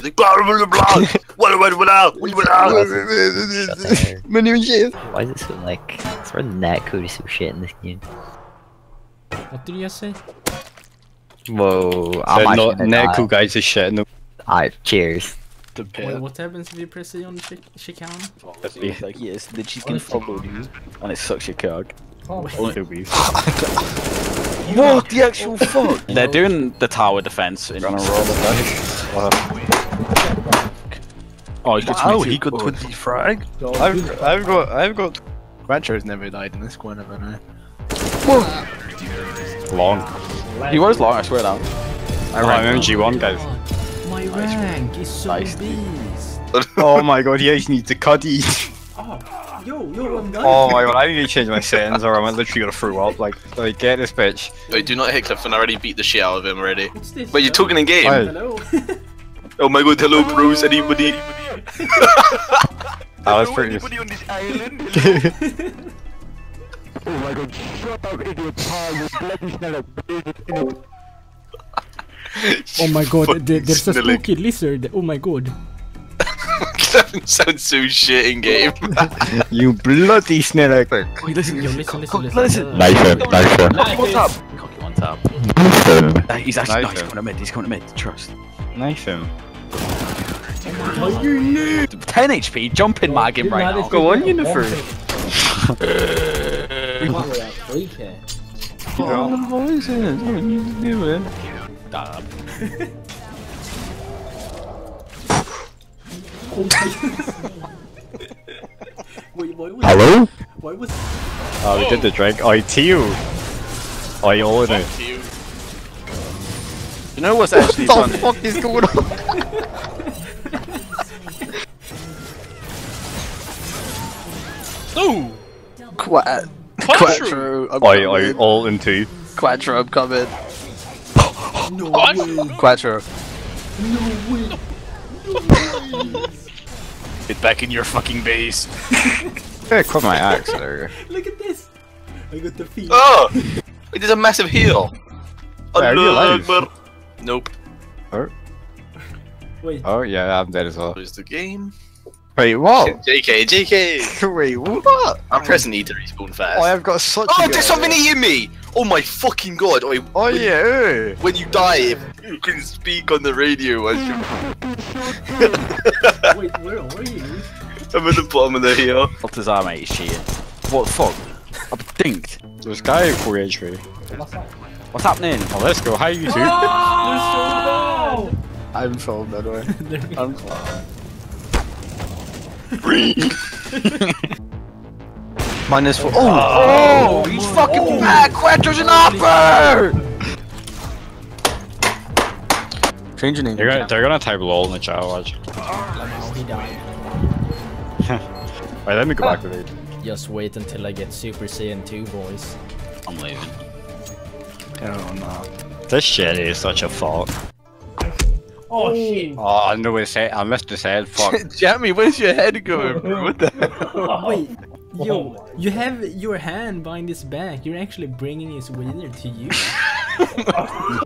He's like, blah, blah, blah, blah. What, what, what, what, what, what, Why is it so like? It's where the netcode is so shit in this game. What did you say? Whoa, I'm So not gonna guys are shit. No, Alright, cheers. Wait, what happens if you press it on the chic- chicane? It's like yes, the cheese can follow you, and it sucks your cock. Only the. What the actual fuck? They're doing the tower defense. In... Gonna roll the dice. Oh, he got Wow, 22. he got 20 frag. I've, I've got, I've got. Quattro's never died in this squad, have I know? Long. He was long, I swear down. I ran MG1 guys. My rank is so Nice. beast. oh my god, he actually needs the cuddy. Oh, yo, yo, I'm done. Oh my god, I need to change my settings or I'm literally gonna throw up. Like, like get this bitch. Wait, do not hit Cliffan. I already beat the shit out of him already. What's this? But you're talking in game. Hello. Oh my god, hello bros, anybody? That was pretty. on this island? oh my god, Fucking there- there's a spooky lizard. Oh my god. Cliffan sounds so shit in game. you bloody snake. Wait, listen, Yo, listen, listen, listen. listen. Knife him, knife him. What's up? Cocky one tap. Knife him. Uh, he's actually, no, Nice he's him. coming to mid, he's coming to mid, trust. Knife him. 10 HP, jump in mag him right now. Go on, Unifer. Dab. Wait, why was, Hello? why was Oh, we did the drink. I Tio. I all in it. You. You know what's actually What the fuck is going on? No! Quat. Quattro. I'm I, I all in two. Quattro, I'm coming. no way? Quattro. Get back in your fucking base. Yeah, quit my axe there. Look at this. I got the feet. Oh! It did a massive heal. Yeah, are you alive? Akbar. Nope. Oh. Wait. Oh yeah, I'm dead as well. Close the game. Wait, what? JK, JK! Wait, what? I'm pressing E to respawn fast. Oh, I've got such. Oh, a there's something idea. eating me! Oh my fucking god! Wait, Oh when, yeah. when you die, you can speak on the radio. I Wait, where are you? I'm at the bottom of the hill. Baltazar, mate, is cheating. What the fuck? I've dinked. There's a guy in 4 HP. What's happening? Oh, let's go. Hi, you two. Oh! I'm filmed, by the way. I'm Minus four. Oh! oh, he's fucking oh. back! Quattro's an upper! Change your name. They're gonna, they're gonna type lol in the chat, watch. Oh, he died. Alright, let me go back to the Just wait until I get Super Saiyan 2, boys. I'm leaving. Oh no. This shit is such a fault. Oh, shit. Oh, I know his head. I missed his head. Fuck. Jamie, where's your head going, bro? What the hell? Wait, oh yo, you have your hand behind his back. You're actually bringing his wiener to you.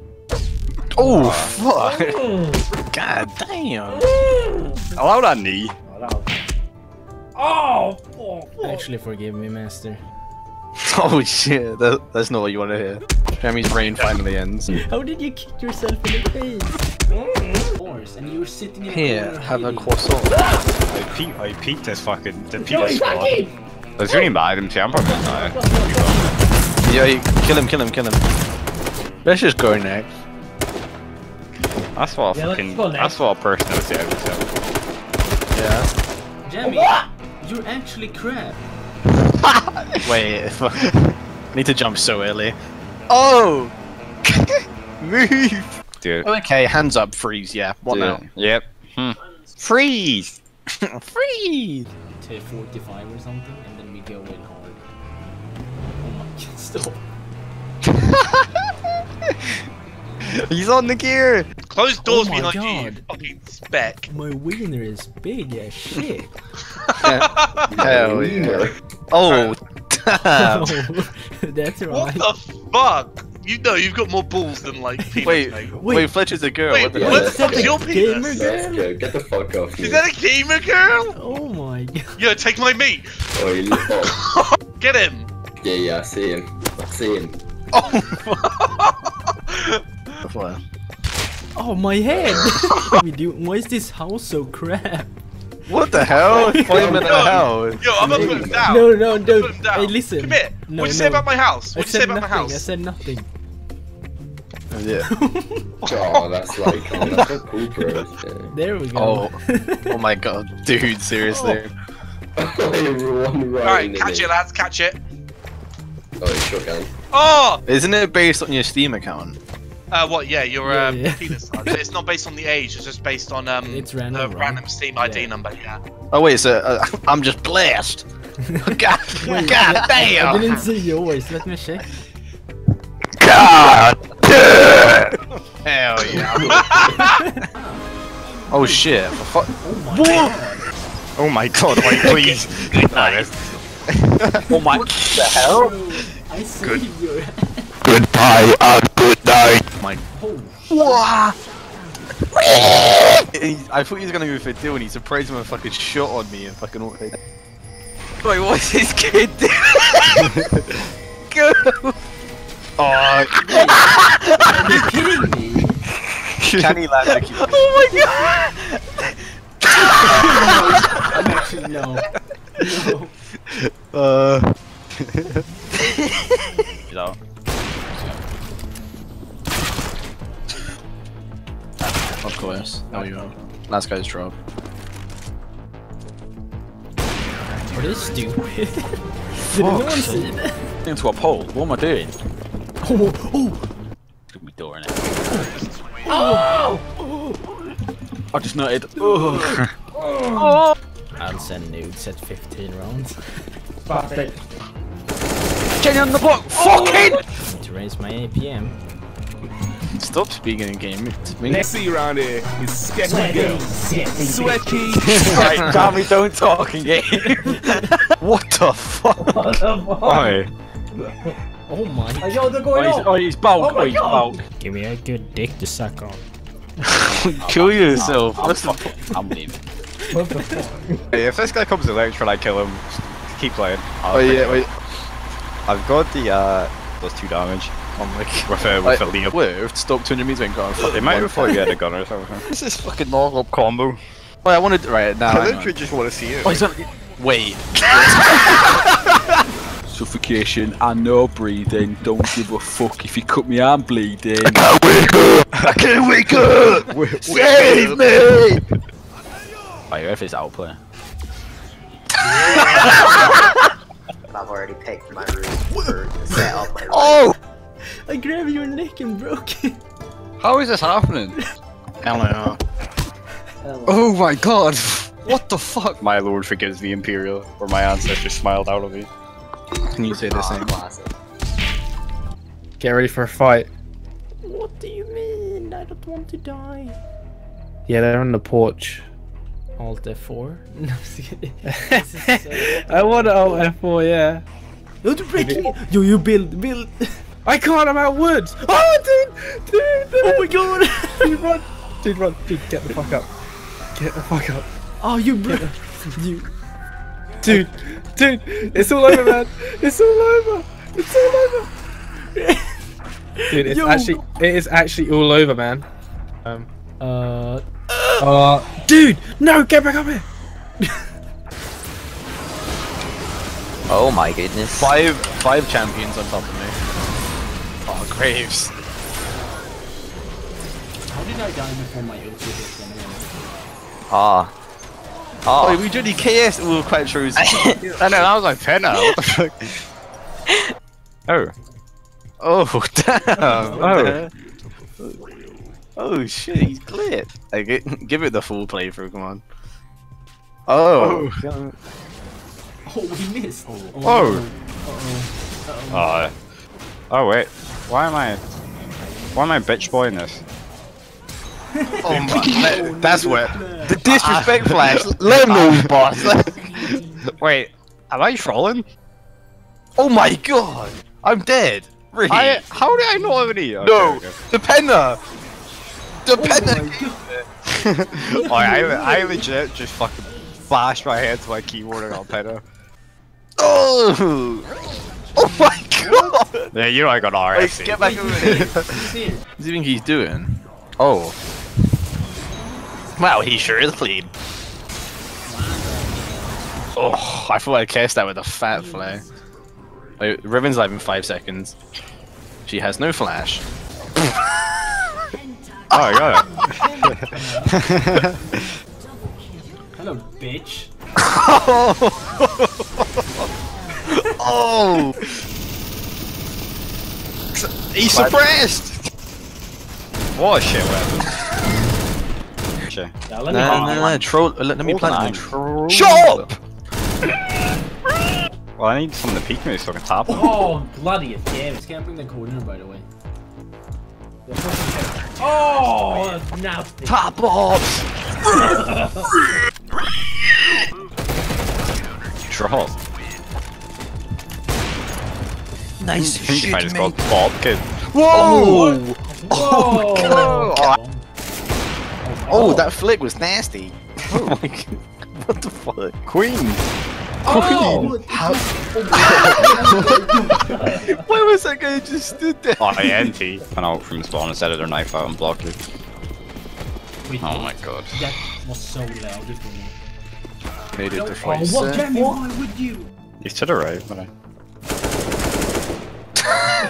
Oh, fuck. God damn. Oh, Allow that knee. Oh, fuck. Actually, forgive me, master. Oh shit, that, that's not what you want to hear. Jamie's brain finally ends. How did you kick yourself in the face? Course, and you were sitting in Here, corner have a hiding. croissant. I peeked, I peeked this fucking. The peak squad. It's really mad at him too. I'm probably gonna die. Yeah, you, kill him, kill him, kill him. Let's just go next. That's what a Yeah, fucking. go That's what a person would say. I would say. Yeah. Jamie, you're actually crap. Wait, I need to jump so early. Oh! Move! Dude. Okay, hands up, freeze, yeah. What now? Yep. Hmm. Freeze. freeze! To 45 or something, and then we go in hard. Oh my god, stop. He's on the gear. Close doors Oh my behind you, you God. fucking speck. My wiener is big as shit. Hell yeah. Oh, damn. That's right. the fuck? You know, you've got more balls than like penis. Wait, mate. wait, Fletcher's a girl. Wait, what the what hell? the fuck is your gamer penis? girl? Sasuke, get the fuck off me. Is that a gamer girl? Oh my god. Yo, take my meat. Oh, you look- oh, Get him. yeah, yeah, I see him. I see him. Oh, what? Oh my head. we do. Why is this house so crap? What the hell? Flame in the hell. Yo, I'm gonna put him down. No, no, I'm don't. put him down. Hey, listen. Come here. No, What'd you say about my house? What'd you say said about my house? I said nothing. Oh, yeah. Oh, that's like, oh, that's so cool, bro. Yeah. There we go. Oh. Oh my god, dude, seriously. Oh. Everyone Alright, catch it. it, lads, catch it. Oh, it's shotgun. Oh! Isn't it based on your Steam account? Uh, what? Yeah, your Yeah, um, yeah. penis size. It's not based on the age. It's just based on um, It's random, the right? random Steam ID Yeah. number. Yeah. Oh wait, so uh, I'm just blessed. God, God I damn. didn't see yours. Let me check. God damn. Hell yeah. oh shit. For fu- Oh my god. Oh my god, wait, please. oh, oh my. What the hell? I see your. Goodbye and good night. My. Oh, I thought he was gonna go for a deal and he surprised him with a fucking shot on me and fucking. Wait, what's this kid doing? Go. Oh, are you kidding me? can he land a kid? I'm actually no. No. Uh. Course. No, you. Last guy's drop. Are they stupid? Did anyone see that? into a pole. What am I doing? Oh, oh, oh. Look at me door in it. Oh! I just noted. Oh. I'll send nudes at 15 rounds Jenny on the block. Fucking. to raise my APM. Stop speaking in game. It's me. See around here. It's sketchy girl. Sweaty. right, Tommy, don't talk in game. What the fuck? Why? Oh my. oh, he's, oh, he's bulk. Oh, he's bulk. Give me a good dick to suck on. Kill yourself. I'm, What's the fucking- I'm leaving. What the Hey, if this guy comes to lecture and I kill him, keep playing. I'll Oh yeah, wait. I've got the, uh, those two damage. My god. With, uh, Wait, with a Leo. Wait, stop 200 meters and go. They might have thought you had a gun or something. This is fucking knock up combo. Wait, I wanted. Right, now. I literally just want to see it. Oh, he's on. Wait. Suffocation and no breathing. Don't give a fuck if you cut me arm bleeding. I can't wake up! I can't wake up. Save me! Oh, if it's outplay. I've already picked my grabbed your broke it. How is this happening? Hell no. Oh my god! What the fuck? My lord forgives the Imperial, or my ancestors smiled out of me. Can you say the ah, same? classic. Get ready for a fight. What do you mean? I don't want to die. Yeah, they're on the porch. Alt F4? No, I'm just kidding. So- I want to Alt F4, yeah. You're breaking it! Yo, you build, build! I can't, I'm out woods! Oh, dude! Dude! dude. Oh my god! Dude, run! Dude, run! Dude, get the fuck up. Get the fuck up. Oh, you broke. You. Dude! Dude! It's all over, man! It's all over! It's all over! Dude, it's Yo. actually, it is actually all over, man. Um, Uh. uh, dude! No, get back up here! Oh my goodness. Five, five champions on top of me. Oh, Graves. How did I die before my ulti hit anyway? Ah. Oh, Oh. we did the KS. Ooh, quite true. I know, that was like penta. What the fuck? Oh. Oh, damn. Oh. Oh shit, he's clear. Like, it- give it the full playthrough, come on. Oh. Oh, we missed. Oh. Oh. Uh-oh. Uh, oh wait. Why am I... Why am I bitch boying this? Oh my, that- that's where the disrespect flash. Let him know, boss. Wait, am I trolling? oh my god, I'm dead. Really? I, how did I not have any? Oh, no, there the penta. The penta. oh, I, I legit just fucking bashed my head to my keyboard and got better. Oh. Oh my god. Yeah, you know I got RF. Wait, get back over here. What do you think he's doing? Oh. Wow, he sure is clean. Oh, I thought I cast that with a fat flare. Wait, Riven's live in five seconds. She has no flash. Oh, I got it. Hello, bitch. oh! He's suppressed! What a shit weapon. Shit. Now, let No, me no, no, no, troll. Let, let me plant on. the troll. Shut up! Well, I need someone to peek me so I can tap them. Oh, bloody damn. It's can't bring the coordinate, by the way. Oh, that's nasty. Top off! Troll. Nice I think shit, if I just mate. got Bob Kid. Whoa! Whoa! Oh, oh, oh, that flick was nasty. Oh my god. What the fuck? Queen! Oh! Why was that guy just stood there? Oh, I NT. And out from spawn instead of their knife out and block it. Wait, Oh my god. That was so loud for me. Made it Oh, the what, face. Jamie, why would you? He's to the right, but I.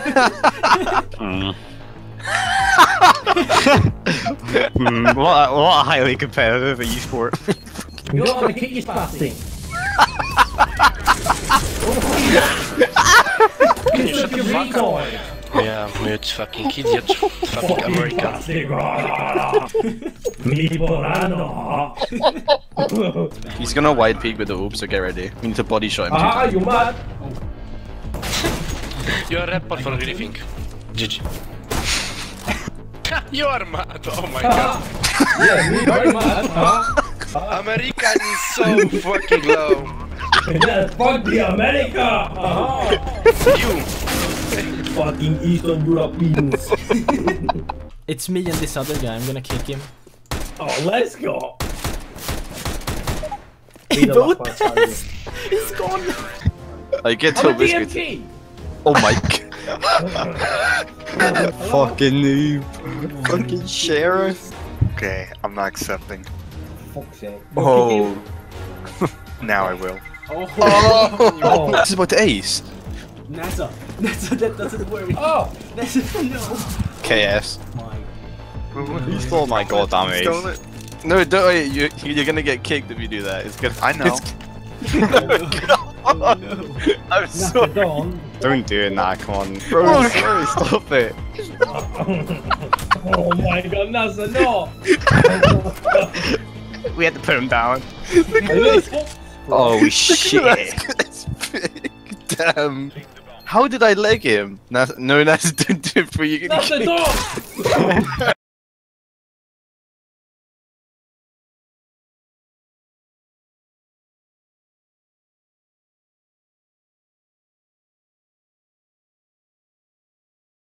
mm. mm, what, a, what a highly competitive esport. You're not gonna kick your spastic. Can you shut the fuck up? retard. Yeah, mute fucking idiot. Fucking American. Spastic. He's gonna wide peek with the oops, so get ready. We need to body shot him. two Ah, you mad? You're a rapper for anything. GG. you are mad. Oh my god. Yeah, me very mad. Huh? American is so fucking low. Yeah, fuck the America. Uh-huh. You. Fucking Eastern Europeans. It's me and this other guy. I'm gonna kick him. Oh, let's go. He both He's gone. I get I'm to Oh my god. Fucking noob. Fucking sheriff. Okay, I'm not accepting. Fuck's sake. Oh. Now I will. Oh, Oh. This is about to ace. NASA. NASA, that doesn't work. Oh, NASA, no. KS. My. He stole my goddamn ace. No, don't wait. You, you're gonna get kicked if you do that. It's gonna. I know. Oh, I'm sorry. go. Don't do it now, come on. Oh, Bro, Oh, I'm sorry. Stop it. oh my god, NASA, no! We had to put him down. Look at this. Oh Look shit. at that. It's big. Damn. How did I leg him? Nas- no, Nas, don't do it for you. NASA, don't!